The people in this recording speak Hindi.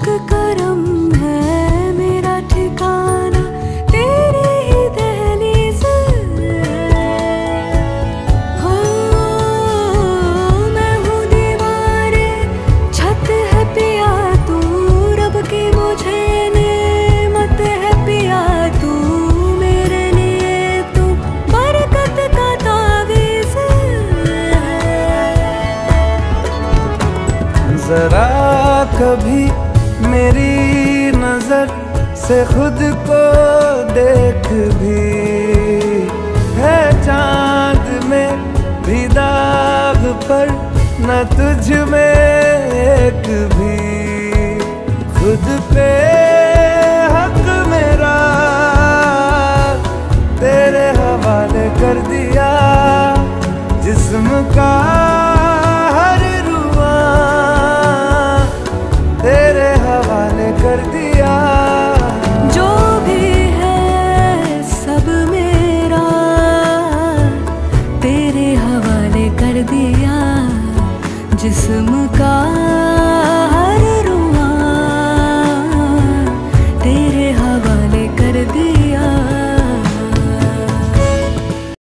इश्क करम है मेरा ठिकाना, तेरे ही दहलीज हो। मैं हूँ दीवारे छत है पिया तू, रब की मुझे नेमत है पिया तू, मेरे लिए तू बरकत का तावीज जरा कभी मेरी नज़र से खुद को देख भी। है चाँद में भी दाग पर, न तुझ में एक भी। खुद पे हक मेरा, तेरे हवाले कर दिया जिस्म का तेरे हवाले कर दिया जिस्म का